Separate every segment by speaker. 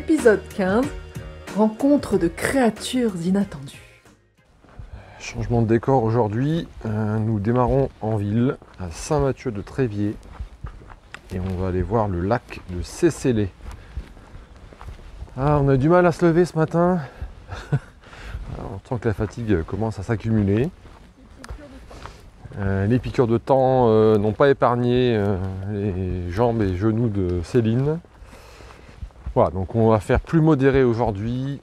Speaker 1: Épisode 15 Rencontre de créatures inattendues.
Speaker 2: Changement de décor aujourd'hui. Euh, nous démarrons en ville, à Saint-Mathieu de Tréviers. Et on va aller voir le lac de Cécélé. Ah, on a du mal à se lever ce matin. on sent que la fatigue commence à s'accumuler. Euh, les piqûres de temps euh, n'ont pas épargné les jambes et genoux de Céline. Voilà, donc on va faire plus modéré aujourd'hui,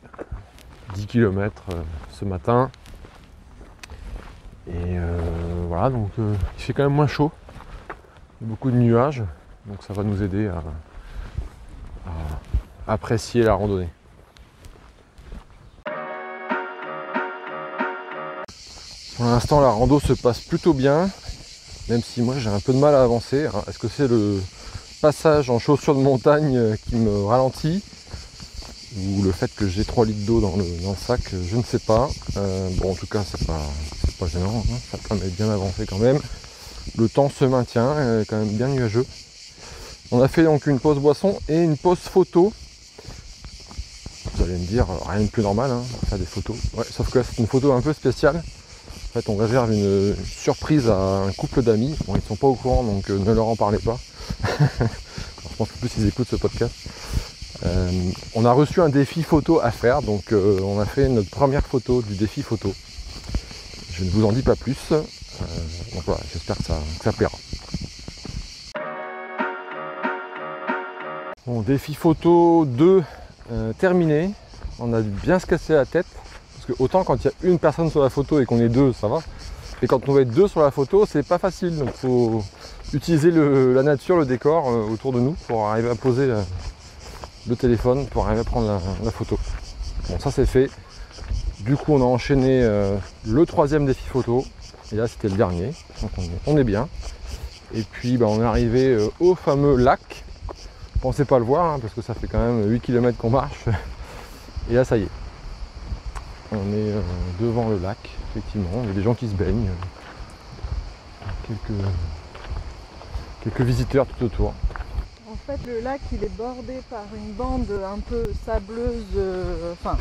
Speaker 2: 10 km ce matin. Et voilà, donc il fait quand même moins chaud, beaucoup de nuages, donc ça va nous aider à apprécier la randonnée. Pour l'instant, la rando se passe plutôt bien, même si moi j'ai un peu de mal à avancer. Est-ce que c'est le passage en chaussures de montagne qui me ralentit ou le fait que j'ai 3 litres d'eau dans le, sac, je ne sais pas. Euh, bon, en tout cas, c'est pas, pas gênant, hein. ça permet bien d'avancer quand même. Le temps se maintient, est quand même bien nuageux. On a fait donc une pause boisson et une pause photo. Vous allez me dire, rien de plus normal, hein, faire des photos. sauf que c'est une photo un peu spéciale on réserve une, surprise à un couple d'amis. Ils ne sont pas au courant, donc euh, ne leur en parlez pas. je pense que plus ils écoutent ce podcast. Euh, on a reçu un défi photo à faire, donc euh, on a fait notre première photo du défi photo. Je ne vous en dis pas plus. donc voilà, j'espère que ça, plaira. Bon, défi photo 2 terminé. On a bien se casser la tête autant quand il y a une personne sur la photo et qu'on est deux, ça va. Et quand on va être deux sur la photo, c'est pas facile. Donc faut utiliser la nature, le décor euh, autour de nous pour arriver à poser le téléphone, pour arriver à prendre la, photo. Bon ça c'est fait. Du coup on a enchaîné euh, le troisième défi photo. Et là c'était le dernier. Donc on est, bien. Et puis bah, on est arrivé euh, au fameux lac. Pensez pas le voir hein, parce que ça fait quand même 8 km qu'on marche. Et là ça y est, on est euh, devant le lac, effectivement. Il y a des gens qui se baignent. Quelques, quelques visiteurs tout autour.
Speaker 3: En fait, le lac, il est bordé par une bande un peu sableuse. Euh, enfin,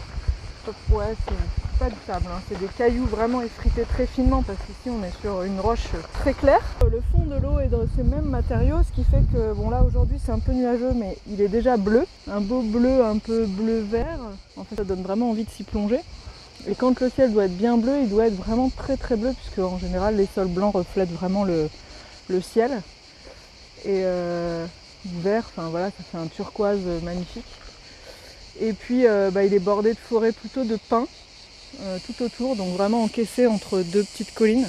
Speaker 3: ouais, c'est pas du sable, hein. c'est des cailloux vraiment effrités très finement parce qu'ici on est sur une roche très claire. Le fond de l'eau est de ces mêmes matériaux, ce qui fait que, bon là aujourd'hui c'est un peu nuageux, mais il est déjà bleu, un beau bleu un peu bleu-vert. En fait, ça donne vraiment envie de s'y plonger. Et quand le ciel doit être bien bleu, il doit être vraiment très très bleu, puisque en général les sols blancs reflètent vraiment le, ciel. Et euh, vert, enfin voilà, ça fait un turquoise magnifique. Et puis euh, bah, il est bordé de forêts plutôt de pins euh, tout autour, donc vraiment encaissé entre deux petites collines.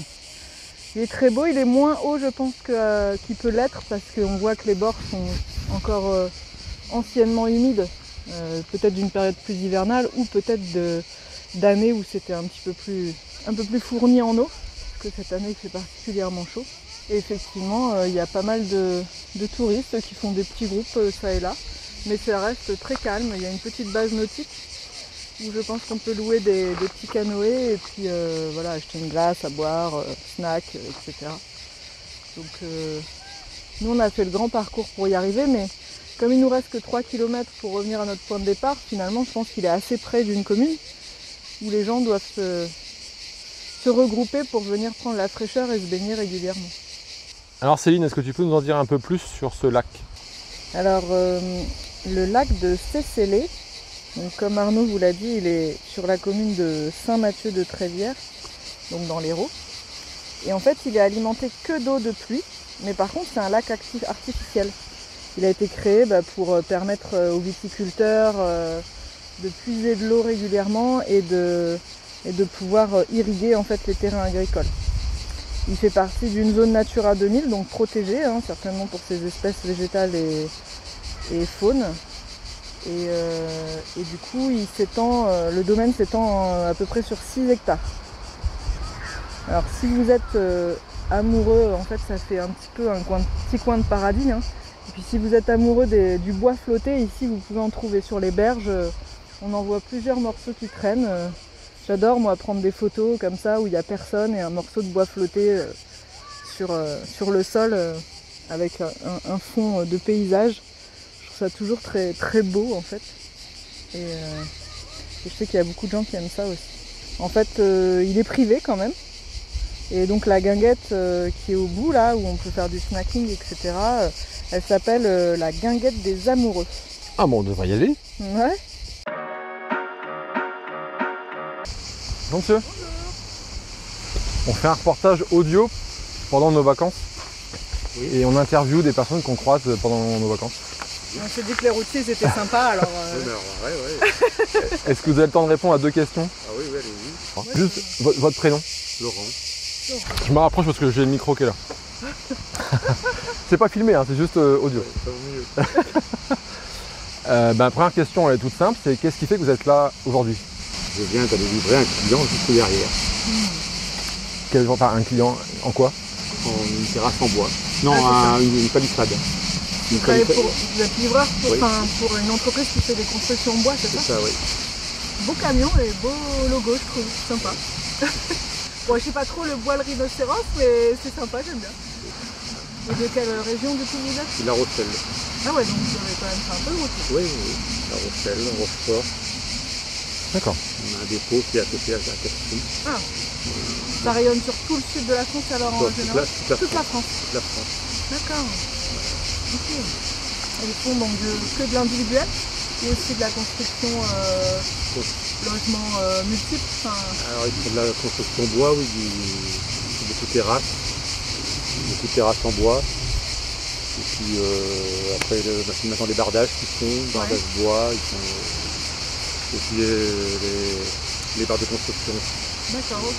Speaker 3: Il est très beau, il est moins haut je pense qu'il peut l'être parce qu'on voit que les bords sont encore anciennement humides, peut-être d'une période plus hivernale ou peut-être de, d'années où c'était un petit peu plus, un peu plus fourni en eau, parce que cette année il fait particulièrement chaud. Et effectivement, euh, il y a pas mal de, touristes qui font des petits groupes euh, ça et là, mais ça reste très calme. Il y a une petite base nautique où je pense qu'on peut louer des, petits canoës et puis euh, voilà, acheter une glace à boire, snack, etc. Donc nous on a fait le grand parcours pour y arriver, mais comme il nous reste que 3 km pour revenir à notre point de départ, finalement je pense qu'il est assez près d'une commune où les gens doivent se, regrouper pour venir prendre la fraîcheur et se baigner régulièrement.
Speaker 2: Alors Céline, est-ce que tu peux nous en dire un peu plus sur ce lac?
Speaker 3: Alors euh, le lac de Cécélé, comme Arnaud vous l'a dit, il est sur la commune de Saint-Mathieu de Trévière, donc dans l'Hérault. Et en fait, il est alimenté que d'eau de pluie, mais par contre, c'est un lac artificiel. Il a été créé bah, pour euh, permettre euh, aux viticulteurs de puiser de l'eau régulièrement et de, pouvoir euh, irriguer en fait les terrains agricoles. Il fait partie d'une zone Natura 2000, donc protégée, hein, certainement pour ses espèces végétales et, faune. Et, euh, et, du coup, il s'étend, euh, le domaine s'étend à peu près sur 6 hectares. Alors si vous êtes amoureux, en fait ça fait un petit peu un petit coin de paradis. Hein. Et puis si vous êtes amoureux du bois flotté, ici vous pouvez en trouver sur les berges on en voit plusieurs morceaux qui traînent. Euh, j'adore moi prendre des photos comme ça où il n'y a personne et un morceau de bois flotté euh, sur, euh, sur le sol avec un, fond de paysage. Je trouve ça toujours très, très beau en fait. Et, euh, je sais qu'il y a beaucoup de gens qui aiment ça aussi. En fait, euh, il est privé quand même. Et donc la guinguette euh, qui est au bout là, où on peut faire du snacking, etc., elle s'appelle la guinguette des amoureux.
Speaker 2: Ah bon, on devrait y aller.
Speaker 3: Ouais.
Speaker 2: Bonjour monsieur. On fait un reportage audio pendant nos vacances.
Speaker 4: Oui.
Speaker 2: Et on interviewe des personnes qu'on croise pendant nos vacances.
Speaker 3: On s'est dit que les routiers c'était sympa, alors euh,
Speaker 4: Oui, ouais, ouais.
Speaker 2: Est-ce que vous avez le temps de répondre à deux questions
Speaker 4: Ah oui, oui, allez-y.
Speaker 2: Juste vo- votre prénom.
Speaker 4: Laurent.
Speaker 2: Je me rapproche parce que j'ai le micro qui est là. c'est pas filmé, hein, c'est juste euh, audio. Euh, ben, première question, elle est toute simple, c'est qu'est-ce qui fait que vous êtes là aujourd'hui?
Speaker 4: Je viens d'aller livrer un client juste derrière,
Speaker 2: Quel genre, enfin, un client en quoi?
Speaker 4: En une terrasse en bois. Non,
Speaker 3: Ah,
Speaker 4: un- une, une palissade. Une
Speaker 3: vous, travaillez
Speaker 4: palissade.
Speaker 3: pour, vous êtes livreur pour,
Speaker 4: Oui.
Speaker 3: enfin, pour une entreprise qui fait des constructions en bois, c'est
Speaker 4: C'est
Speaker 3: ça
Speaker 4: ça, oui.
Speaker 3: Beau camion et beau logo, je trouve, sympa. bon, je sais pas trop le bois le rhinocéros, mais c'est sympa, j'aime bien. Et de quelle région du coup vous êtes?
Speaker 4: C'est La Rochelle.
Speaker 3: Ah ouais, donc vous avez quand même fait un peu de route.
Speaker 4: Oui, oui, oui. La Rochelle, Rochefort.
Speaker 2: D'accord.
Speaker 4: On a un dépôt qui est à côté à Cassis.
Speaker 3: Ça rayonne sur tout le sud de la France alors en
Speaker 4: Toute la,
Speaker 3: général
Speaker 4: toute la
Speaker 3: Toute la
Speaker 4: France. Toute la France.
Speaker 3: D'accord. Ok. Ils font donc de- que de l'individuel et aussi de la construction euh,
Speaker 4: Oui.
Speaker 3: logement euh, multiple. Enfin,
Speaker 4: Alors, ils font de la construction bois, oui, du, beaucoup de terrasses. Beaucoup de terrasses en bois. Et puis, euh, après, maintenant les bardages qui font, bardages bois. Ils font, euh, et puis, les, les, les barres de construction.
Speaker 3: D'accord, ok.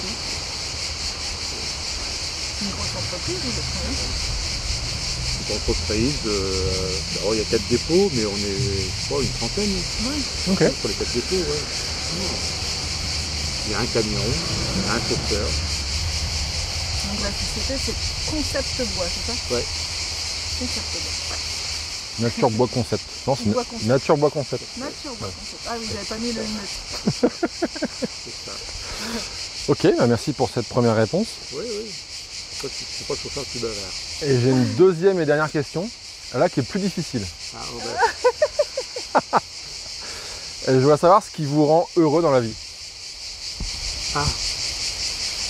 Speaker 3: Une grosse entreprise,
Speaker 4: Une entreprise, euh, alors, il y a quatre dépôts, mais on est, je crois, une trentaine
Speaker 2: Ok.
Speaker 4: sur les quatre dépôts. ouais. Il y a un camion, il y a un chauffeur.
Speaker 3: Donc la société c'est Concept Bois, c'est ça?
Speaker 4: Ouais.
Speaker 3: Concept Bois.
Speaker 2: Nature Bois Concept. Non, c'est
Speaker 3: Bois
Speaker 2: na-
Speaker 3: Concept.
Speaker 2: Nature Bois Concept.
Speaker 3: Nature Bois Concept. Ah oui, j'avais pas mis le.
Speaker 4: C'est ça.
Speaker 2: Ok, bah merci pour cette première réponse.
Speaker 4: Oui, oui. Je ne suis pas le chauffeur le plus bavard.
Speaker 2: Et j'ai une deuxième et dernière question, là qui est plus difficile.
Speaker 4: Ah, oh, ben,
Speaker 2: Et je voudrais savoir ce qui vous rend heureux dans la vie.
Speaker 4: ah.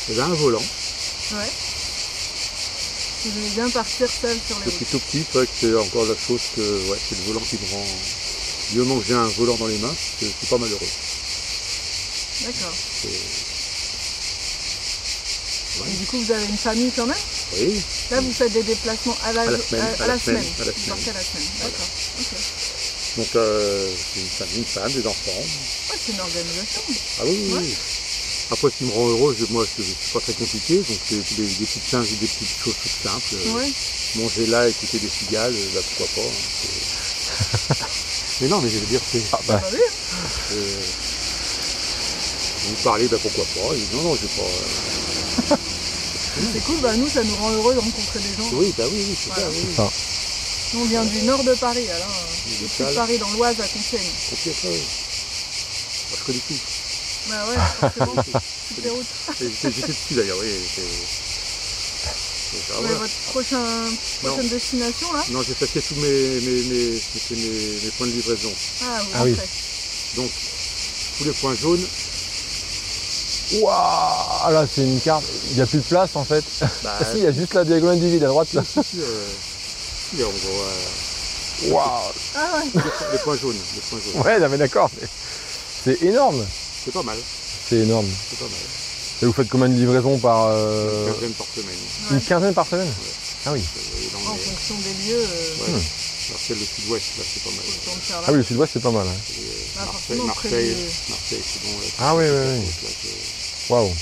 Speaker 4: J'ai un volant.
Speaker 3: Ouais. Bien partir seul sur les
Speaker 4: Depuis tout petit, c'est vrai que c'est encore la chose que ouais, c'est le volant qui me rend. Du moment que j'ai un volant dans les mains, je suis pas malheureux.
Speaker 3: D'accord. Et du coup, vous avez une famille quand même?
Speaker 4: Oui,
Speaker 3: Là, vous faites des déplacements à la,
Speaker 4: À la semaine,
Speaker 3: à- la
Speaker 4: la semaine,
Speaker 3: semaine.
Speaker 4: à la.
Speaker 3: D'accord.
Speaker 4: Donc euh, j'ai une famille, une femme, des enfants.
Speaker 3: Ouais, c'est une organisation.
Speaker 4: Ah oui, oui,
Speaker 3: Ouais.
Speaker 4: oui. Après, ce qui me rend heureux, je- moi, je ne suis pas très compliqué, donc c'est des, des petites, simples- des petites choses toutes simples. Euh,
Speaker 3: Ouais.
Speaker 4: Manger là, écouter des cigales, euh, bah, pourquoi pas. hein, c'est- mais non, mais je veux dire, c'est.
Speaker 2: Ah, bah,
Speaker 3: Bah oui. hein.
Speaker 4: Euh, vous parlez, ben pourquoi pas. Et non, non, je vais pas. euh,
Speaker 3: C'est cool, bah nous ça nous rend heureux de rencontrer des gens.
Speaker 4: Oui, bah oui, oui, c'est
Speaker 3: Voilà.
Speaker 4: ça, oui.
Speaker 2: c'est ça.
Speaker 3: Nous on vient du nord de Paris, alors euh, de. Paris dans l'Oise à Compiègne.
Speaker 4: Ok, ça, oui. Moi, je connais tout.
Speaker 3: Bah ouais, forcément, toutes les routes.
Speaker 4: J'étais dessus d'ailleurs, oui. c'est- c'est- ah, voilà.
Speaker 3: votre prochain, prochaine destination là
Speaker 4: Non, j'ai passé tous mes, mes, mes, c'était mes, mes points de livraison.
Speaker 3: Ah, vous
Speaker 2: Ah oui.
Speaker 4: Donc, tous les points jaunes,
Speaker 2: Waouh Là, c'est une carte. Il n'y a plus de place en fait.
Speaker 4: bah,
Speaker 2: Ah si, il y a juste la diagonale du vide à droite là.
Speaker 4: si, si, euh, si, on voit
Speaker 2: Waouh
Speaker 3: Ah ouais,
Speaker 4: euh, les points jaunes. Les points jaunes.
Speaker 2: Ouais, non, mais d'accord. mais C'est énorme.
Speaker 4: C'est pas mal,
Speaker 2: C'est énorme.
Speaker 4: c'est pas mal.
Speaker 2: Et vous faites combien de livraisons par. euh,
Speaker 4: Une quinzaine par semaine.
Speaker 2: Une quinzaine par semaine Ah oui.
Speaker 4: Dans
Speaker 3: en
Speaker 4: les-
Speaker 3: fonction des lieux, euh,
Speaker 4: ouais. Alors celle du sud-ouest, là, c'est pas mal.
Speaker 3: le.
Speaker 2: Ah oui, le sud-ouest c'est pas mal. hein.
Speaker 4: Et, euh,
Speaker 3: Ah,
Speaker 4: Marseille, Marseille, Marseille, c'est bon. là,
Speaker 2: Ah oui, oui, oui. Waouh.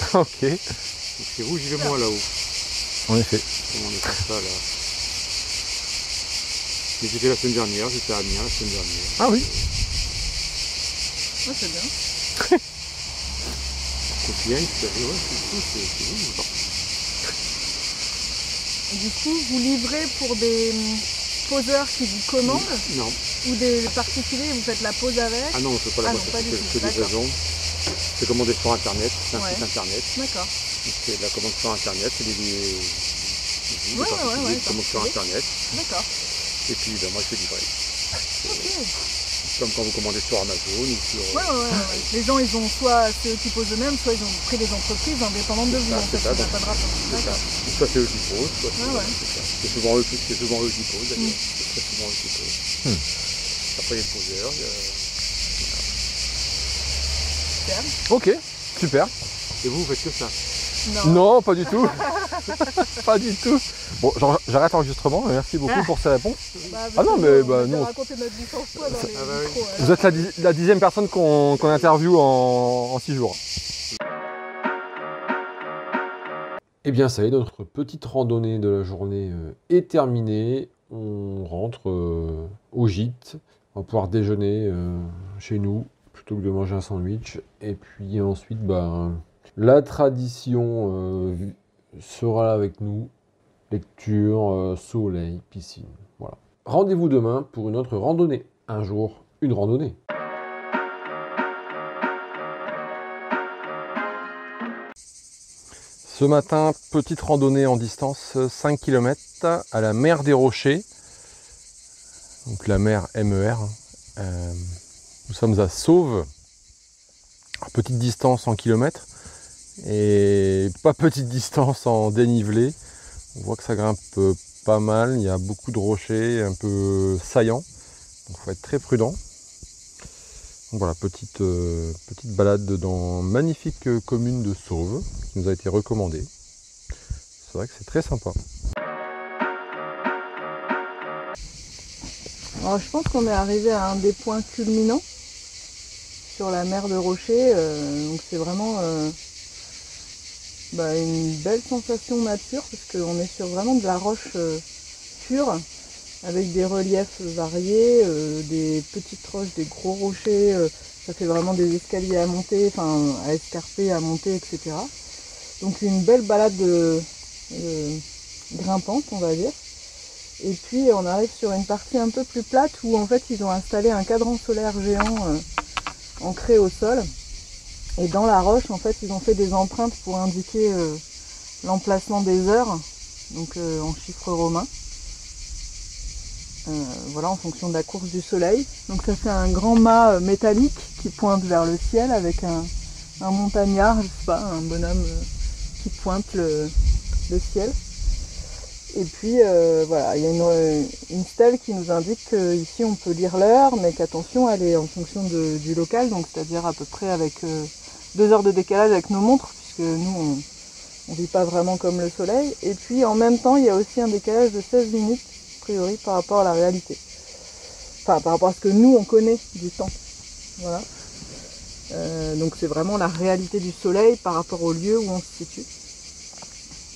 Speaker 2: ok,
Speaker 4: c'est vous, j'y vais moi là-haut.
Speaker 2: en effet.
Speaker 4: Comment on est comme ça là Mais j'étais la semaine dernière, j'étais à Amiens la semaine dernière.
Speaker 2: Ah oui
Speaker 3: Ouais, c'est bien.
Speaker 4: C'est ouais, c'est
Speaker 3: du coup, vous livrez pour des hum, poseurs qui vous commandent
Speaker 4: Non,
Speaker 3: ou des particuliers, vous faites la pause avec
Speaker 4: ah non, je fais pas la
Speaker 3: Ah non,
Speaker 4: boîte,
Speaker 3: pas du
Speaker 4: c'est
Speaker 3: tout,
Speaker 4: c'est
Speaker 3: d'accord.
Speaker 4: livraison. C'est commandé sur internet, c'est un
Speaker 3: Ouais.
Speaker 4: site internet.
Speaker 3: D'accord.
Speaker 4: Donc c'est la commande sur internet, c'est des, des, des
Speaker 3: Ouais, ouais,
Speaker 4: particuliers
Speaker 3: ouais,
Speaker 4: qui commandent sur internet.
Speaker 3: D'accord.
Speaker 4: Et puis ben, moi je fais livrer. Comme quand vous commandez sur Amazon ou sur.
Speaker 3: Ouais, ouais, ouais, ouais. Les gens, ils ont soit c'est eux qui posent eux-mêmes, soit ils ont pris des entreprises indépendantes de vous.
Speaker 4: ça,
Speaker 3: en fait,
Speaker 4: c'est ça, donc,
Speaker 3: pas de rapport.
Speaker 4: C'est ça. Soit c'est eux qui posent, soit c'est
Speaker 3: Ah ouais.
Speaker 4: c'est ça. C'est souvent eux, qui- c'est souvent eux qui posent d'ailleurs.
Speaker 3: Mm.
Speaker 4: C'est très souvent eux qui posent.
Speaker 2: Hmm.
Speaker 4: Après il y a le poseur, il y a-
Speaker 2: Ok, super.
Speaker 4: Et vous, vous faites que ça?
Speaker 3: Non.
Speaker 2: Non, pas du tout. pas du tout. Bon, j'arrête l'enregistrement. Merci beaucoup pour ces réponses.
Speaker 3: Bah,
Speaker 2: Ah non, mais, bah, nous,
Speaker 4: Ah bah
Speaker 3: hein.
Speaker 2: Vous êtes la, di- la dixième personne qu'on qu'on interviewe en, en six jours. Eh bien, ça y est, notre petite randonnée de la journée euh, est terminée. On rentre euh, au gîte. On va pouvoir déjeuner euh, chez nous plutôt que de manger un sandwich. Et puis ensuite, ben, la tradition euh, sera là avec nous. Lecture, euh, soleil, piscine. Voilà. Rendez-vous demain pour une autre randonnée. Un jour, une randonnée. Ce matin, petite randonnée en distance, 5 km à la mer des Rochers. Donc la mer MER. hein. Euh, nous sommes à Sauve, petite distance en kilomètres et pas petite distance en dénivelé. On voit que ça grimpe euh, pas mal, il y a beaucoup de rochers un peu saillants, donc il faut être très prudent. Donc voilà, petite, euh, petite balade dans magnifique euh, commune de Sauve qui nous a été recommandée. C'est vrai que c'est très sympa.
Speaker 3: Je pense qu'on est arrivé à un des points culminants sur la mer de Rocher. donc c'est vraiment bah, une belle sensation nature parce qu'on est sur vraiment de la roche euh, pure avec des reliefs variés, euh, des petites roches, des gros rochers. euh, ça fait vraiment des escaliers à monter, enfin à escarper, à monter, etc. Donc une belle balade grimpante, on va dire. Et puis on arrive sur une partie un peu plus plate où en fait ils ont installé un cadran solaire géant ancré au sol. Et dans la roche en fait ils ont fait des empreintes pour indiquer euh, l'emplacement des heures, donc euh, en chiffres romains. Euh, voilà en fonction de la course du soleil. Donc ça fait un grand mât métallique qui pointe vers le ciel avec un, montagnard, je sais pas, un bonhomme qui pointe le, ciel. Et puis voilà, il y a une, stèle qui nous indique qu'ici on peut lire l'heure, mais qu'attention, elle est en fonction du local, donc c'est-à-dire à peu près avec deux heures de décalage avec nos montres, puisque nous on ne vit pas vraiment comme le soleil. Et puis en même temps, il y a aussi un décalage de 16 minutes, a priori, par rapport à la réalité. Enfin, par rapport à ce que nous on connaît du temps. Voilà. Euh, donc c'est vraiment la réalité du soleil par rapport au lieu où on se situe.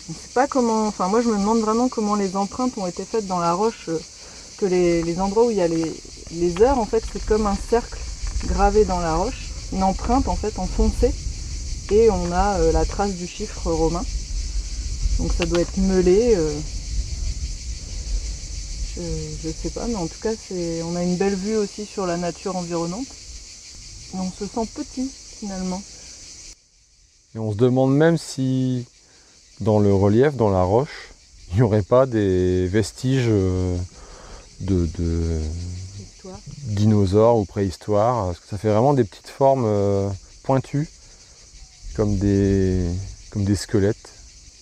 Speaker 3: Je ne sais pas comment, enfin moi je me demande vraiment comment les empreintes ont été faites dans la roche, euh, que les, endroits où il y a les, les heures en fait c'est comme un cercle gravé dans la roche, une empreinte en fait enfoncée et on a euh, la trace du chiffre romain. Donc ça doit être meulé. euh, je, sais pas, mais en tout cas on a une belle vue aussi sur la nature environnante. Et on se sent petit finalement.
Speaker 2: Et on se demande même si dans le relief, dans la roche, il n'y aurait pas des vestiges euh, de Dinosaures ou préhistoire, parce que ça fait vraiment des petites formes euh, pointues, comme des, comme des squelettes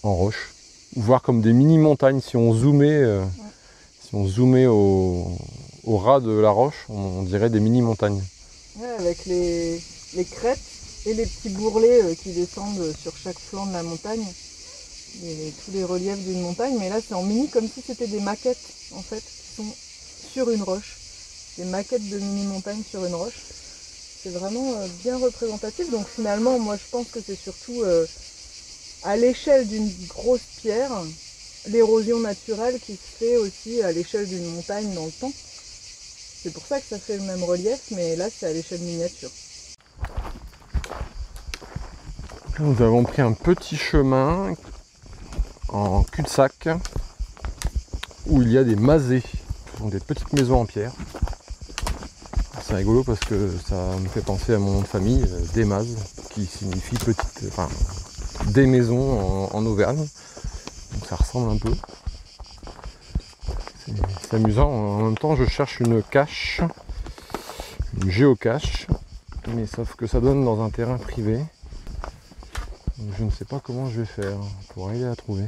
Speaker 2: en roche, voire comme des mini-montagnes. Si on zoomait, euh, si on zoomait au, au ras de la roche, on, on dirait des mini-montagnes.
Speaker 3: Ouais, avec les, les crêtes et les petits bourrelets euh, qui descendent sur chaque flanc de la montagne. Et tous les reliefs d'une montagne, mais là c'est en mini comme si c'était des maquettes en fait, qui sont sur une roche. Des maquettes de mini-montagnes sur une roche. C'est vraiment euh, bien représentatif. Donc finalement, moi je pense que c'est surtout euh, à l'échelle d'une grosse pierre, l'érosion naturelle qui se fait aussi à l'échelle d'une montagne dans le temps. C'est pour ça que ça fait le même relief, mais là c'est à l'échelle miniature.
Speaker 2: Nous avons pris un petit chemin en cul-de-sac où il y a des masées, ce sont des petites maisons en pierre. C'est rigolo parce que ça me fait penser à mon nom de famille, euh, des Mazes, qui signifie petite, enfin, des maisons en, Auvergne. Donc ça ressemble un peu. C'est amusant, en même temps je cherche une cache, une géocache, mais sauf que ça donne dans un terrain privé. Je ne sais pas comment je vais faire pour aller la trouver.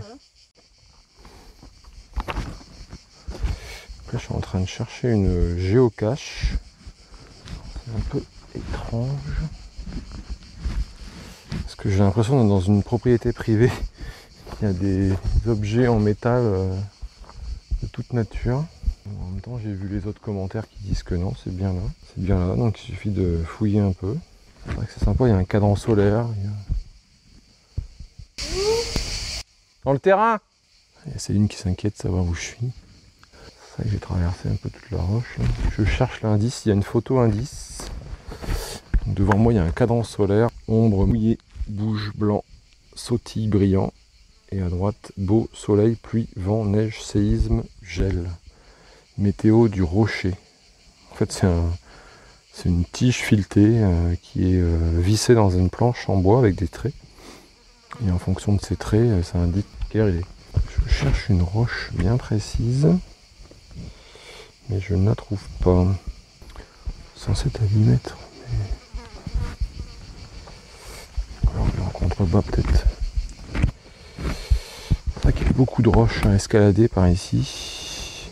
Speaker 2: Là je suis en train de chercher une géocache. Un peu étrange. Parce que j'ai l'impression d'être dans une propriété privée. Il y a des objets en métal euh, de toute nature. En même temps, j'ai vu les autres commentaires qui disent que non, c'est bien là. C'est bien là, donc il suffit de fouiller un peu. C'est vrai que c'est sympa, il y a un cadran solaire. il y a- Dans le terrain Il y a Céline qui s'inquiète de savoir où je suis. C'est vrai que j'ai traversé un peu toute la roche. Je cherche l'indice, il y a une photo indice. Devant moi, il y a un cadran solaire, ombre mouillée, bouge blanc, sautille brillant. Et à droite, beau, soleil, pluie, vent, neige, séisme, gel. Météo du rocher. En fait, c'est un, c'est une tige filetée euh, qui est euh, vissée dans une planche en bois avec des traits. Et en fonction de ces traits, euh, ça indique quelle il est. Je cherche une roche bien précise, mais je ne la trouve pas. Être à 10 mètres. Alors, je vais en contrebas peut-être. C'est qu'il y a beaucoup de roches à escalader par ici.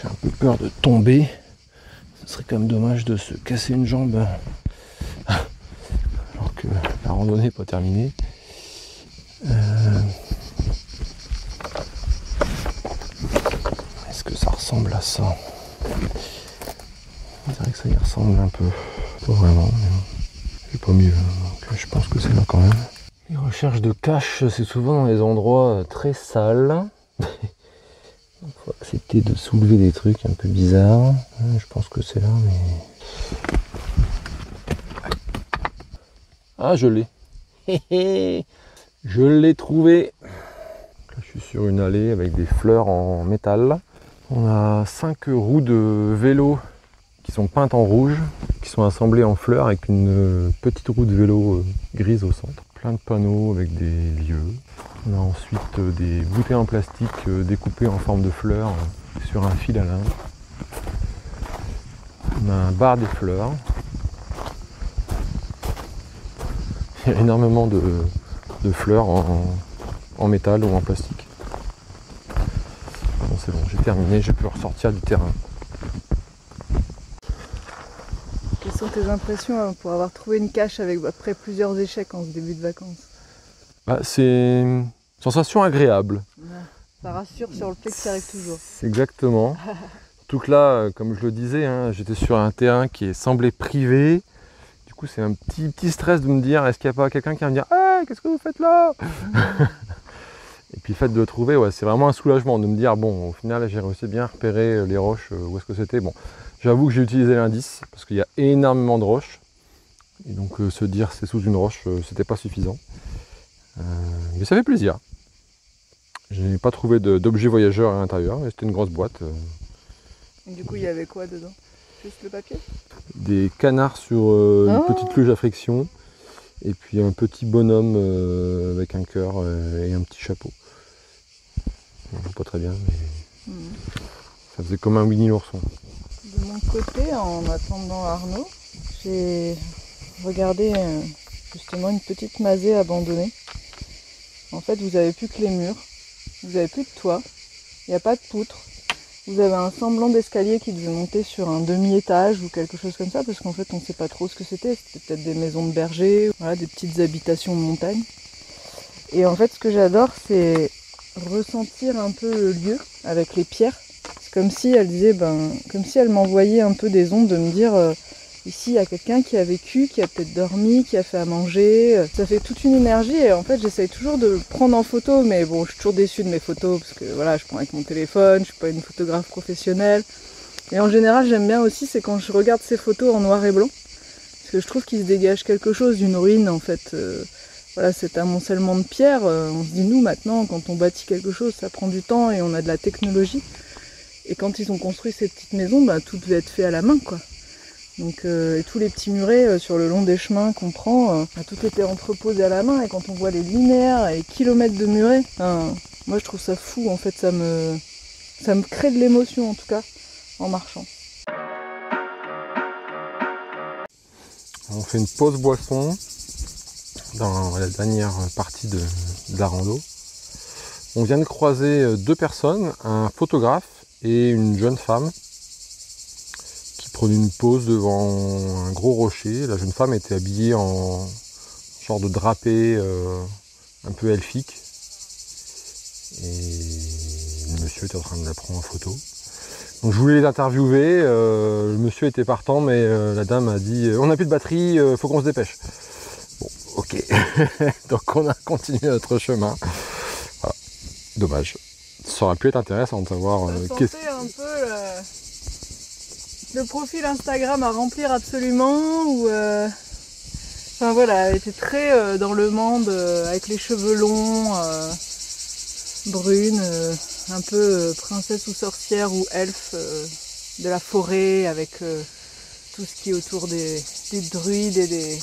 Speaker 2: J'ai un peu peur de tomber. Ce serait quand même dommage de se casser une jambe alors que la randonnée n'est pas terminée. Euh, Est-ce que ça ressemble à ça On dirait que ça y ressemble un peu. Pas vraiment, mais c'est pas mieux. hein, Donc je pense que c'est là quand même. Les recherches de cache, c'est souvent dans les endroits euh, très sales. Il faut accepter de soulever des trucs un peu bizarres. Euh, Je pense que c'est là, mais. Ah, je l'ai. Je l'ai trouvé. Là, je suis sur une allée avec des fleurs en métal. On a cinq roues de vélo qui sont peintes en rouge, qui sont assemblées en fleurs avec une euh, petite roue de vélo euh, grise au centre. Plein de panneaux avec des lieux. On a ensuite euh, des bouteilles en plastique découpées en forme de fleurs sur un fil à lin. On a un bar des fleurs. Il y a énormément de, fleurs en métal ou en plastique. C'est bon, j'ai terminé, je peux ressortir du terrain.
Speaker 3: Quelles sont tes impressions hein, pour avoir trouvé une cache avec après plusieurs échecs en ce début de vacances?
Speaker 2: Bah, c'est une sensation agréable.
Speaker 3: Ça rassure sur le fait que ça arrive toujours.
Speaker 2: Exactement. Surtout que là, comme je le disais, hein, j'étais sur un terrain qui semblé privé. Du coup, c'est un petit, petit stress de me dire est-ce qu'il n'y a pas quelqu'un qui va me dire Ah, qu'est-ce que vous faites là? Et puis le fait de le trouver, ouais, c'est vraiment un soulagement de me dire bon, au final, j'ai réussi bien à repérer euh, les roches, euh, où est-ce que c'était. Bon, j'avoue que j'ai utilisé l'indice parce qu'il y a énormément de roches. Et donc, euh, se dire c'est sous une roche, euh, c'était pas suffisant. Euh, mais ça fait plaisir. Je n'ai pas trouvé d'objet voyageur à l'intérieur, mais c'était une grosse boîte.
Speaker 3: Et du coup, il y avait quoi dedans? Juste le papier?
Speaker 2: Des canards sur une
Speaker 3: Oh.
Speaker 2: petite luge à friction, et puis un petit bonhomme avec un cœur et un petit chapeau. Pas très bien, mais ça faisait comme un Winnie l'ourson.
Speaker 3: De mon côté, en attendant Arnaud, j'ai regardé euh, justement une petite masée abandonnée. En fait, vous avez plus que les murs, vous avez plus de toit, il n'y a pas de poutre. Vous avez un semblant d'escalier qui devait monter sur un demi-étage ou quelque chose comme ça, parce qu'en fait on ne sait pas trop ce que c'était. C'était peut-être des maisons de bergers, voilà, des petites habitations de montagne. Et en fait, ce que j'adore, c'est ressentir un peu le lieu avec les pierres. C'est comme si elle disait, ben, comme si elle m'envoyait un peu des ondes de me dire, euh, ici il y a quelqu'un qui a vécu, qui a peut-être dormi, qui a fait à manger. euh, Ça fait toute une énergie et en fait j'essaye toujours de prendre en photo, mais bon, je suis toujours déçue de mes photos parce que voilà, je prends avec mon téléphone, je suis pas une photographe professionnelle. Et en général, j'aime bien aussi, c'est quand je regarde ces photos en noir et blanc, parce que je trouve qu'il se dégage quelque chose d'une ruine en fait. euh, voilà, cet amoncellement de pierres, euh, on se dit nous maintenant, quand on bâtit quelque chose, ça prend du temps et on a de la technologie. Et quand ils ont construit ces petites maisons, bah, tout devait être fait à la main, quoi. Donc, euh, et tous les petits murets euh, sur le long des chemins qu'on prend, bah, tout était entreposé à la main. Et quand on voit les linéaires et kilomètres de murets, enfin, moi je trouve ça fou. En fait, ça me, ça me crée de l'émotion en tout cas en marchant.
Speaker 2: On fait une pause boisson dans la dernière partie de, la rando. On vient de croiser euh, deux personnes, un photographe et une jeune femme qui prenaient une pause devant un gros rocher. La jeune femme était habillée en genre de drapé euh, un peu elfique. Et le monsieur était en train de la prendre en photo. Donc je voulais les interviewer, euh, le monsieur était partant, mais euh, la dame a dit on n'a plus de batterie, faut qu'on se dépêche. Donc on a continué notre chemin. Voilà. Dommage. Ça aurait pu être intéressant de savoir euh, qu'est-ce
Speaker 3: un peu le... le profil Instagram à remplir absolument ou euh, enfin voilà elle était très euh, dans le monde euh, avec les cheveux longs euh, brunes euh, un peu euh, princesse ou sorcière ou elfe euh, de la forêt avec euh, tout ce qui est autour des, des druides et des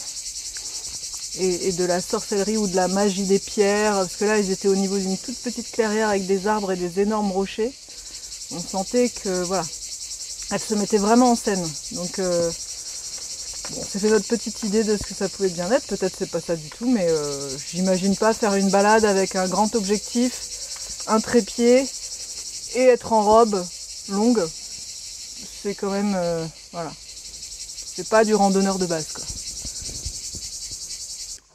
Speaker 3: et, de la sorcellerie ou de la magie des pierres parce que là ils étaient au niveau d'une toute petite clairière avec des arbres et des énormes rochers on sentait que voilà, elle se mettait vraiment en scène. Donc euh, bon, c'est fait notre petite idée de ce que ça pouvait bien être. Peut-être c'est pas ça du tout, mais euh, j'imagine pas faire une balade avec un grand objectif, un trépied et être en robe longue. C'est quand même euh, voilà, c'est pas du randonneur de base quoi.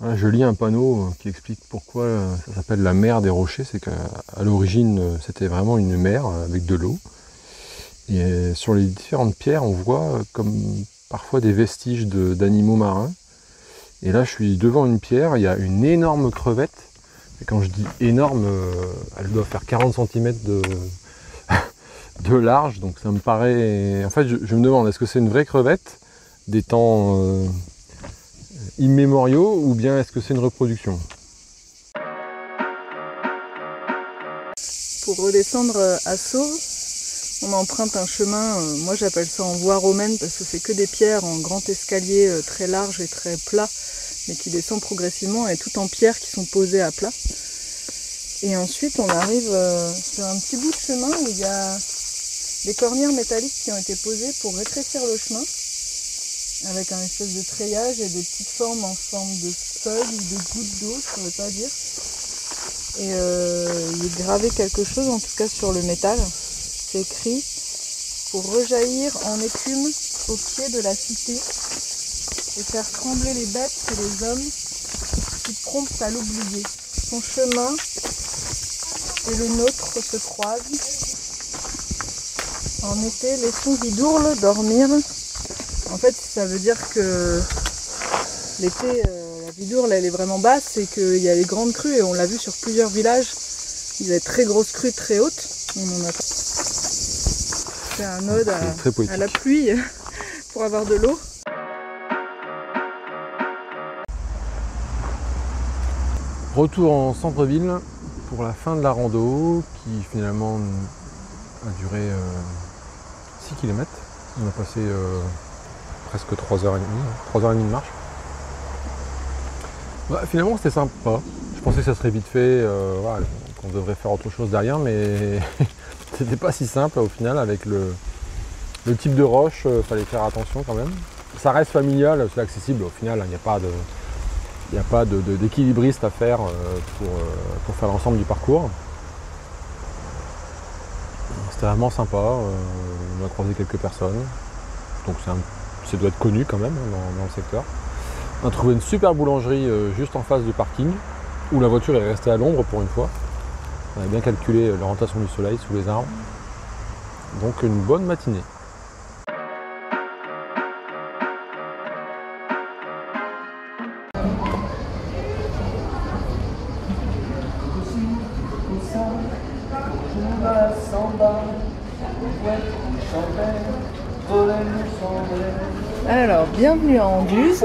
Speaker 2: Je lis un panneau euh, qui explique pourquoi euh, ça s'appelle la mer des rochers. C'est qu'à l'origine, euh, c'était vraiment une mer avec de l'eau. Et sur les différentes pierres, on voit comme parfois des vestiges d'animaux marins. Et là, je suis devant une pierre, il y a une énorme crevette. Et quand je dis énorme, elle doit faire 40 cm de, de large. Donc ça me paraît. En fait, je, me demande, est-ce que c'est une vraie crevette des temps. Immémoriaux ou bien est-ce que c'est une reproduction?
Speaker 3: Pour redescendre euh, à Sceaux, on emprunte un chemin, euh, moi j'appelle ça en voie romaine parce que c'est que des pierres en grand escalier euh, très large et très plat, mais qui descend progressivement et tout en pierres qui sont posées à plat. Et ensuite on arrive sur un petit bout de chemin où il y a des cornières métalliques qui ont été posées pour rétrécir le chemin, avec un espèce de treillage et des petites formes en forme de feuilles ou de gouttes d'eau, je ne pourrais pas dire. Et euh, il est gravé quelque chose, en tout cas sur le métal. C'est écrit pour rejaillir en écume au pied de la cité et faire trembler les bêtes et les hommes qui promptent à l'oublier. Son chemin et le nôtre se croisent. En été, laissons Vidourle dormir. En fait, ça veut dire que l'été, euh, la Vidourle, elle est vraiment basse et qu'il y a les grandes crues et on l'a vu sur plusieurs villages. Il y a des très grosses crues très hautes. On en a. C'est un ode à, la pluie pour avoir de l'eau.
Speaker 2: Retour en centre-ville pour la fin de la rando qui finalement a duré euh, 6 km. On a passé euh, presque 3h30, 3h30 de marche. Bah, finalement c'était sympa. Je pensais que ça serait vite fait, euh, qu'on devrait faire autre chose derrière, mais c'était pas si simple au final avec le, type de roche, euh, fallait faire attention quand même. Ça reste familial, c'est accessible au final, il n'y a pas. Il d'équilibriste à faire euh, pour, pour faire l'ensemble du parcours. C'était vraiment sympa. on a croisé quelques personnes. Donc c'est un- ça doit être connu quand même hein, dans, dans le secteur. On a trouvé une super boulangerie euh, juste en face du parking où la voiture est restée à l'ombre pour une fois. On a bien calculé euh, l'orientation du soleil sous les arbres. Donc une bonne matinée.
Speaker 3: Bienvenue à Anduze.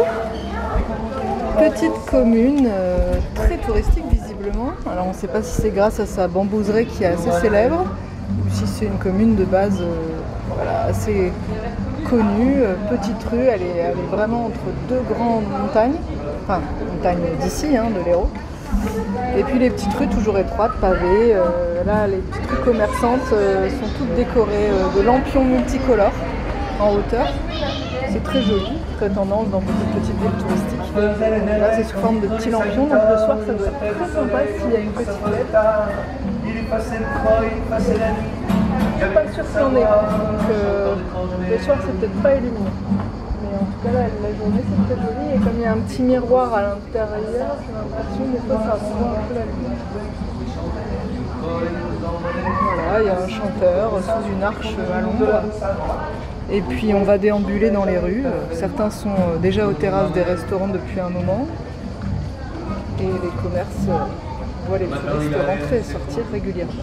Speaker 3: Petite commune euh, très touristique visiblement. Alors on ne sait pas si c'est grâce à sa bambouserie qui est assez célèbre ou si c'est une commune de base euh, assez connue. Euh, petite rue, elle est, vraiment entre deux grandes montagnes. Enfin, montagne d'ici, hein, de l'Hérault. Et puis les petites rues toujours étroites, pavées. là, les petites rues commerçantes sont toutes décorées de lampions multicolores en hauteur. C'est très joli, tendance dans beaucoup de petites villes touristiques. Là, c'est sous forme de petits lampions, donc le soir, ça doit être très sympa s'il y a une petite LED. Je suis pas qu'il y en ait, donc euh, le soir, c'est peut-être pas illuminé. Mais en tout cas, la, la journée, c'est très joli. Et comme il y a un petit miroir à l'intérieur, j'ai l'impression des fois, ça renvoie un peu la lumière. Voilà, il y a un chanteur sous une arche à l'ombre. Et puis on va déambuler dans les rues. Certains sont euh, déjà aux terrasses des restaurants depuis un moment. Et les commerces euh, voient les touristes rentrer et sortir régulièrement.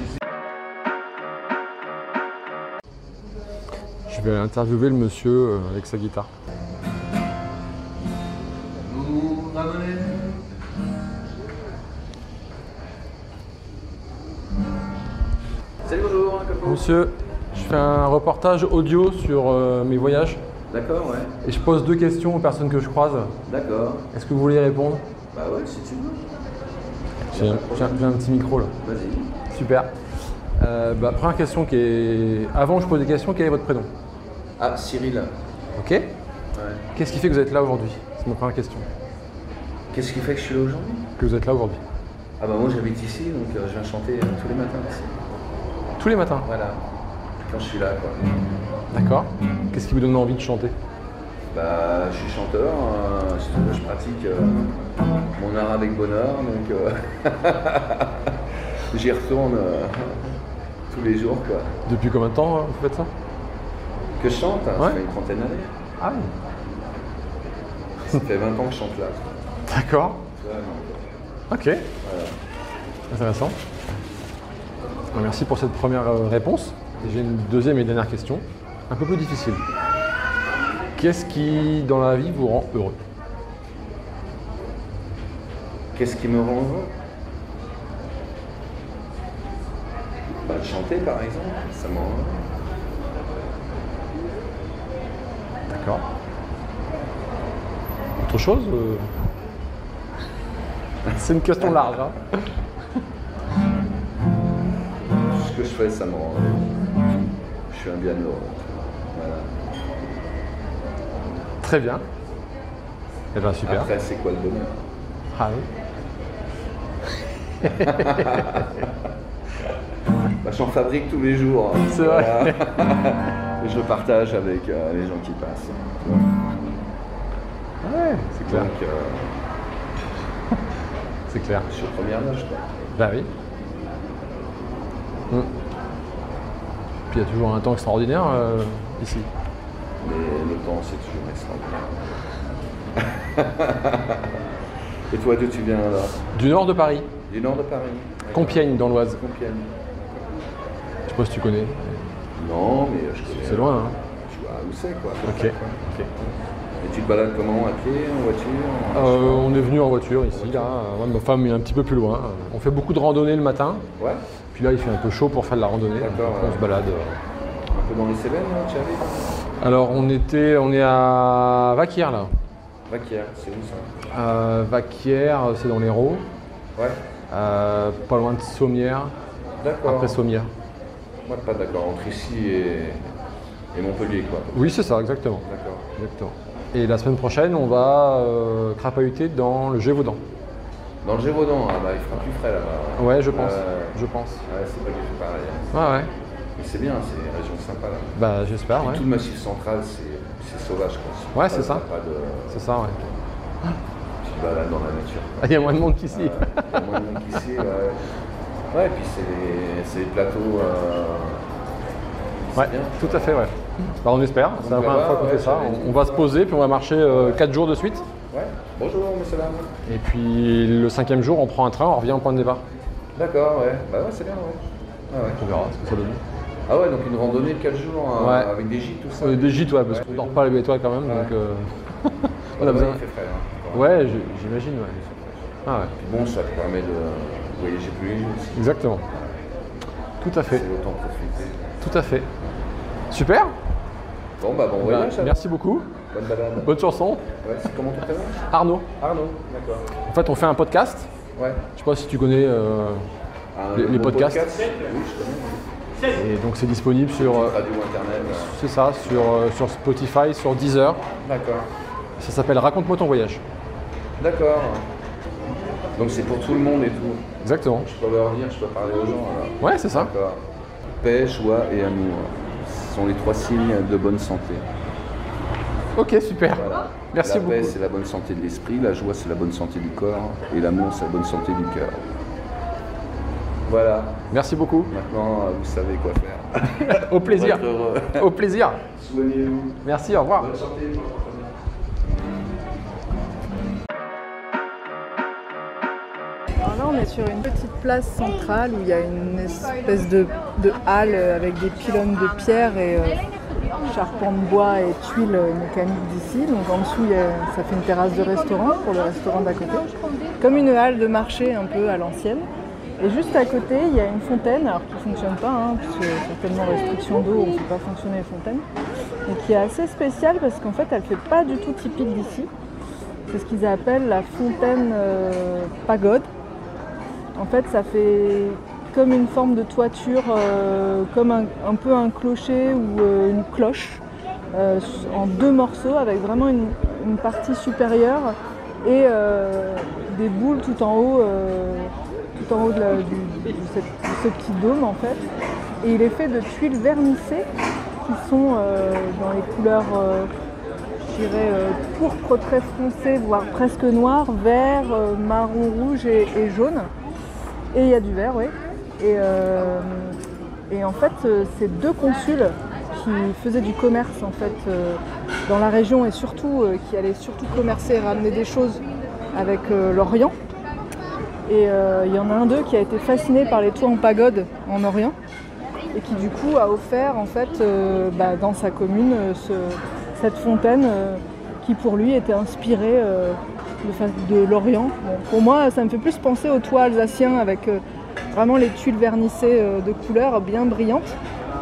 Speaker 2: Je vais interviewer le monsieur euh, avec sa guitare.
Speaker 5: Salut, bonjour.
Speaker 2: Monsieur, fais un reportage audio sur euh, mes voyages
Speaker 5: D'accord, ouais.
Speaker 2: et je pose deux questions aux personnes que je croise.
Speaker 5: D'accord.
Speaker 2: Est-ce que vous voulez y répondre?
Speaker 5: Bah ouais, si tu veux.
Speaker 2: J'ai un, petit micro là.
Speaker 5: Vas-y.
Speaker 2: Super. Euh, bah, première question qui est. Avant que je pose des questions, quel est votre prénom?
Speaker 5: Ah, Cyril.
Speaker 2: Ok.
Speaker 5: Ouais.
Speaker 2: Qu'est-ce qui fait que vous êtes là aujourd'hui? C'est ma première question.
Speaker 5: Qu'est-ce qui fait que je suis là aujourd'hui?
Speaker 2: Que vous êtes là aujourd'hui
Speaker 5: Ah bah moi j'habite ici, donc euh, je viens chanter euh, tous les matins ici.
Speaker 2: Tous les matins?
Speaker 5: Voilà. Quand je suis là, quoi.
Speaker 2: D'accord. Qu'est-ce qui vous donne envie de chanter?
Speaker 5: Bah, je suis chanteur, veux, je pratique euh, mon art avec bonheur, donc euh, j'y retourne euh, tous les jours, quoi.
Speaker 2: Depuis combien de temps vous faites ça?
Speaker 5: Que je chante, hein,
Speaker 2: Ouais.
Speaker 5: ça fait une trentaine d'années.
Speaker 2: Ah oui.
Speaker 5: Ça fait 20 ans que je chante là.
Speaker 2: D'accord. Ok. Intéressant. Merci pour cette première réponse. J'ai une deuxième et dernière question, un peu plus difficile. Qu'est-ce qui, dans la vie, vous rend heureux?
Speaker 5: Qu'est-ce qui me rend heureux? Bah, chanter par exemple, ça me rend heureux.
Speaker 2: D'accord. Autre chose euh? C'est une question large. hein.
Speaker 5: Ce que je fais, ça me rend heureux. Je suis un bien heureux. Voilà.
Speaker 2: Très bien. Eh bien, super.
Speaker 5: Après, c'est quoi le bonheur?
Speaker 2: Ah oui.
Speaker 5: Bah, J'en fabrique tous les jours.
Speaker 2: C'est vrai.
Speaker 5: Et je le partage avec euh, les gens qui passent. tu vois.
Speaker 2: Ouais, c'est clair.
Speaker 5: Euh,
Speaker 2: C'est clair.
Speaker 5: je suis premières loges. Quoi.
Speaker 2: Bah oui. Hmm. Puis il y a toujours un temps extraordinaire euh, ici.
Speaker 5: Mais le temps, c'est toujours extraordinaire. Et toi, d'où tu viens là
Speaker 2: Du nord de Paris,
Speaker 5: Du nord de Paris.
Speaker 2: Compiègne dans l'Oise.
Speaker 5: Compiègne.
Speaker 2: Je sais pas si tu connais.
Speaker 5: Non, mais je connais.
Speaker 2: C'est loin, hein.
Speaker 5: Je vois où c'est quoi.
Speaker 2: Ok. ok.
Speaker 5: Et tu te balades comment? À pied, en voiture en
Speaker 2: Euh, on est venu en voiture ici, là. Euh, ouais, ma femme est un petit peu plus loin. On fait beaucoup de randonnées le matin.
Speaker 5: Ouais
Speaker 2: Puis là, il fait un peu chaud pour faire de la randonnée. On se balade.
Speaker 5: Un peu dans les Cévennes, là, tu arrives
Speaker 2: Alors, on était, on est à Vaquière là.
Speaker 5: Vaquière, c'est où ça?
Speaker 2: Euh, Vaquière, c'est dans l'Hérault.
Speaker 5: Ouais.
Speaker 2: Euh, pas loin de Sommières.
Speaker 5: D'accord.
Speaker 2: Après Sommières.
Speaker 5: Moi, pas d'accord. Entre ici et, et Montpellier, quoi.
Speaker 2: Oui, c'est ça, exactement.
Speaker 5: D'accord.
Speaker 2: exactement. Et la semaine prochaine, on va euh, crapahuter dans le Gévaudan.
Speaker 5: Dans le Gévaudan, ah bah, il fera plus frais là-bas.
Speaker 2: Ouais, je pense.
Speaker 5: Ouais.
Speaker 2: Je pense.
Speaker 5: Ouais, c'est pas du tout pareil. hein.
Speaker 2: Ouais, ouais.
Speaker 5: Mais c'est bien, c'est une région sympa là.
Speaker 2: Bah, j'espère, ouais.
Speaker 5: Tout le massif central, c'est sauvage. Quoi.
Speaker 2: Ouais,
Speaker 5: Pas-
Speaker 2: c'est ça.
Speaker 5: De...
Speaker 2: C'est ça, ouais.
Speaker 5: Tu te balades dans la nature.
Speaker 2: Ah, Il y a moins de monde qu'ici.
Speaker 5: Euh, Il y a moins de monde qu'ici, ouais. Ouais, et puis c'est les, plateaux. euh,
Speaker 2: Ouais,
Speaker 5: bien.
Speaker 2: tout à fait, ouais. Bah, on espère. C'est la première fois qu'on
Speaker 5: ouais,
Speaker 2: fait ça. On, on va se poser, puis on va marcher 4 jours de suite.
Speaker 5: Ouais. Bonjour, monsieur Lam.
Speaker 2: Et puis le cinquième jour, on prend un train, on revient au point de départ.
Speaker 5: D'accord, ouais. Bah ouais, c'est bien, ouais. Ah ouais.
Speaker 2: On verra ce que ça donne.
Speaker 5: Ah ouais, donc une randonnée de 4 jours hein,
Speaker 2: Ouais.
Speaker 5: avec des gîtes, tout ça.
Speaker 2: Euh, des gîtes, ouais, parce qu'on dort pas les étoiles quand même.
Speaker 5: Ouais.
Speaker 2: Donc, euh, on a
Speaker 5: Ouais,
Speaker 2: besoin.
Speaker 5: Il fait frais, hein.
Speaker 2: Ouais, j'imagine, ouais. Ah ouais,
Speaker 5: Puis bon, ça te permet de voyager plus léger aussi.
Speaker 2: exactement. Tout à fait,
Speaker 5: C'est autant profiter.
Speaker 2: tout à fait. Super
Speaker 5: Bon, bah bon
Speaker 2: Bah,
Speaker 5: voyage.
Speaker 2: Merci beaucoup.
Speaker 5: Bonne balade.
Speaker 2: Bonne chanson.
Speaker 5: Ouais, c'est comment ton prénom?
Speaker 2: Arnaud.
Speaker 5: Arnaud, d'accord.
Speaker 2: En fait, on fait un podcast
Speaker 5: Ouais.
Speaker 2: Je sais pas si tu connais. euh,
Speaker 5: Un
Speaker 2: Les- podcasts.
Speaker 5: podcast? Oui, je connais.
Speaker 2: et donc c'est disponible sur. euh,
Speaker 5: Internet. euh.
Speaker 2: c'est ça, sur, euh, sur Spotify, sur Deezer.
Speaker 5: D'accord.
Speaker 2: Ça s'appelle Raconte-moi ton voyage.
Speaker 5: D'accord. Donc c'est pour tout le monde et tout.
Speaker 2: Exactement.
Speaker 5: Je peux leur dire, je peux parler aux gens. alors.
Speaker 2: Ouais, c'est ça.
Speaker 5: D'accord. Paix, joie et amour. Ce sont les trois signes de bonne santé.
Speaker 2: Ok, super.
Speaker 5: Voilà.
Speaker 2: Merci
Speaker 5: la
Speaker 2: beaucoup.
Speaker 5: paix, c'est la bonne santé de l'esprit, la joie, c'est la bonne santé du corps, et l'amour, c'est la bonne santé du cœur. Voilà,
Speaker 2: Merci beaucoup.
Speaker 5: maintenant euh, vous savez quoi faire.
Speaker 2: Au plaisir. Au plaisir.
Speaker 5: Soignez-vous.
Speaker 2: Merci, au revoir.
Speaker 5: Bonne santé.
Speaker 3: Alors là, on est sur une petite place centrale où il y a une espèce de, de halle avec des pylônes de pierre et euh, charpents de bois et tuiles mécaniques d'ici. Donc en dessous, ça fait une terrasse de restaurant pour le restaurant d'à côté. Comme une halle de marché un peu à l'ancienne. Et juste à côté, il y a une fontaine, alors qui ne fonctionne pas, hein, puisque certainement restriction d'eau, on ne fait pas fonctionner les fontaines. Et qui est assez spéciale parce qu'en fait, elle ne fait pas du tout typique d'ici. C'est ce qu'ils appellent la fontaine euh, pagode. En fait, ça fait comme une forme de toiture, euh, comme un, peu un clocher ou euh, une cloche, euh, en deux morceaux, avec vraiment une, partie supérieure et des boules tout en haut, tout en haut de, ce petit dôme en fait. Et il est fait de tuiles vernissées qui sont dans les couleurs, je dirais, pourpre très foncé, voire presque noir, vert, marron, rouge et jaune. Et il y a du vert, oui. Et, euh, et en fait, euh, c'est deux consuls qui faisaient du commerce en fait euh, dans la région et surtout qui allaient surtout commercer et ramener des choses avec l'Orient. Et il y en a un d'eux qui a été fasciné par les toits en pagode en Orient et qui du coup a offert en fait bah, dans sa commune ce- cette fontaine qui pour lui était inspirée de, l'Orient. Pour moi, ça me fait plus penser aux toits alsaciens avec vraiment les tuiles vernissées euh, de couleurs bien brillantes.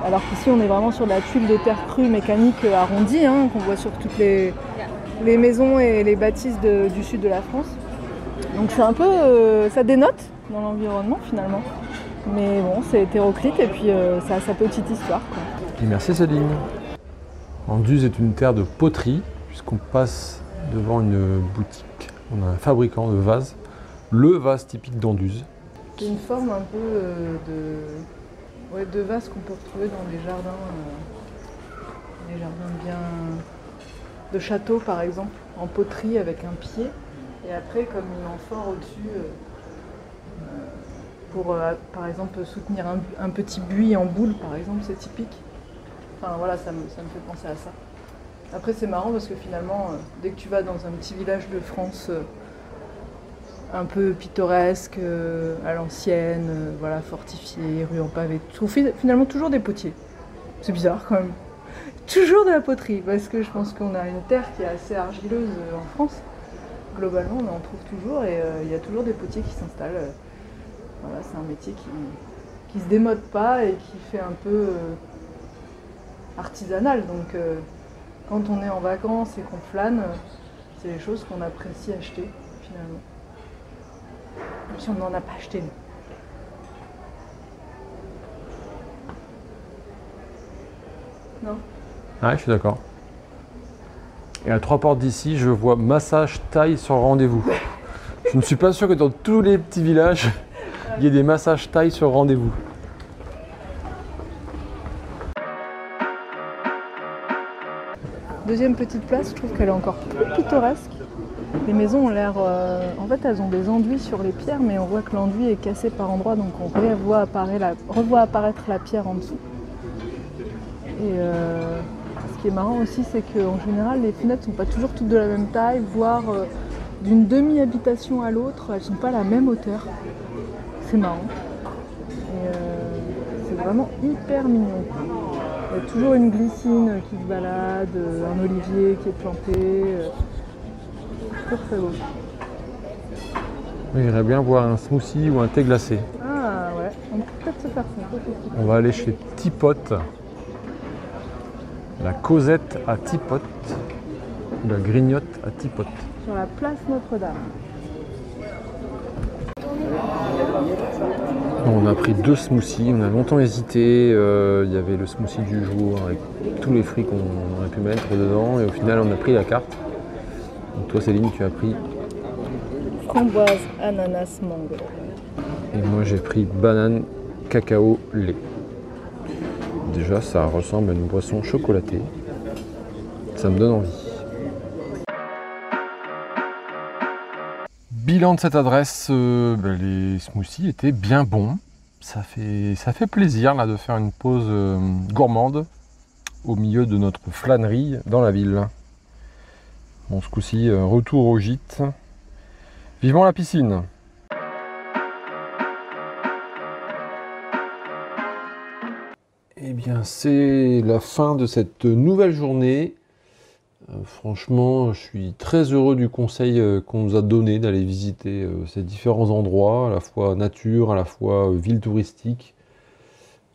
Speaker 3: Alors qu'ici, on est vraiment sur de la tuile de terre crue mécanique euh, arrondie, hein, qu'on voit sur toutes les, maisons et les bâtisses du sud de la France. Donc c'est un peu, euh, ça dénote dans l'environnement finalement. Mais bon, c'est hétéroclite et puis ça a sa petite histoire.
Speaker 2: merci Céline. Anduze est une terre de poterie, puisqu'on passe devant une boutique. On a un fabricant de vases, le vase typique d'Anduze.
Speaker 3: C'est une forme un peu euh, de, ouais, de vase qu'on peut retrouver dans des jardins, euh, des jardins bien de châteaux par exemple, en poterie avec un pied, et après comme une amphore au-dessus euh, euh, pour par exemple soutenir un, un petit buis en boule par exemple, c'est typique. Enfin voilà, ça me, ça me fait penser à ça. Après c'est marrant parce que finalement, dès que tu vas dans un petit village de France un peu pittoresque, euh, à l'ancienne, euh, voilà, fortifié, rue en pavé. Je trouve fi- finalement toujours des potiers. C'est bizarre quand même. Toujours de la poterie, parce que je pense qu'on a une terre qui est assez argileuse euh, en France. Globalement, on en trouve toujours et euh, il y a toujours des potiers qui s'installent. Voilà, c'est un métier qui, qui se démode pas et qui fait un peu artisanal. Donc quand on est en vacances et qu'on flâne, c'est les choses qu'on apprécie acheter finalement. Même si on n'en a pas acheté. nous. Non
Speaker 2: Ah, je suis d'accord. Et à trois portes d'ici, je vois massage taille sur rendez-vous. Je ne suis pas sûr que dans tous les petits villages, il y ait des massages taille sur rendez-vous.
Speaker 3: Deuxième petite place, je trouve qu'elle est encore plus pittoresque. Les maisons ont l'air. euh, en fait, elles ont des enduits sur les pierres, mais on voit que l'enduit est cassé par endroits, donc on revoit apparaître la, pierre en dessous. Et euh, ce qui est marrant aussi, c'est qu'en général, les fenêtres sont pas toujours toutes de la même taille, voire euh, d'une demi-habitation à l'autre, elles sont pas à la même hauteur. C'est marrant. C'est vraiment hyper mignon. Il y a toujours une glycine qui se balade, un olivier qui est planté. Très très beau.
Speaker 2: J'irais bien boire un smoothie ou un thé glacé.
Speaker 3: Ah ouais, on peut peut-être se faire ça.
Speaker 2: On va aller chez Tipote. La Cosette à Tipote. La Grignotte à Tipote.
Speaker 3: Sur la place Notre-Dame.
Speaker 2: On a pris deux smoothies, on a longtemps hésité. euh, Il y avait le smoothie du jour avec tous les fruits qu'on aurait pu mettre dedans. Et au final, on a pris la carte. Donc toi, Céline, tu as pris.
Speaker 3: Framboise, ananas, mangue.
Speaker 2: Et moi, j'ai pris banane, cacao, lait. Déjà, ça ressemble à une boisson chocolatée. Ça me donne envie. Bilan de cette adresse, euh, ben, les smoothies étaient bien bons. Ça fait, ça fait plaisir là, de faire une pause euh, gourmande au milieu de notre flânerie dans la ville. Bon, ce coup-ci, euh, retour au gîte. Vivement la piscine. Eh bien, c'est la fin de cette nouvelle journée. Euh, franchement, je suis très heureux du conseil euh, qu'on nous a donné d'aller visiter ces différents endroits, à la fois nature, à la fois ville touristique.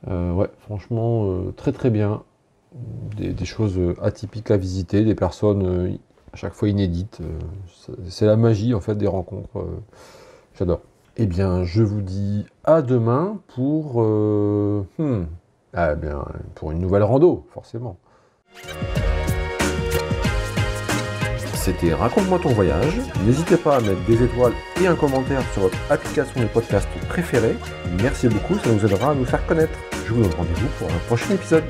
Speaker 2: Ouais, franchement, très très bien. Des, choses atypiques à visiter, des personnes à chaque fois inédites. euh, c'est- la magie en fait des rencontres. euh, J'adore. Eh bien, je vous dis à demain pour, euh, hmm, ah, bien, pour une nouvelle rando, forcément. C'était Raconte-moi ton voyage. N'hésitez pas à mettre des étoiles et un commentaire sur votre application de podcast préférée. Merci beaucoup, ça nous aidera à nous faire connaître. Je vous donne rendez-vous pour un prochain épisode.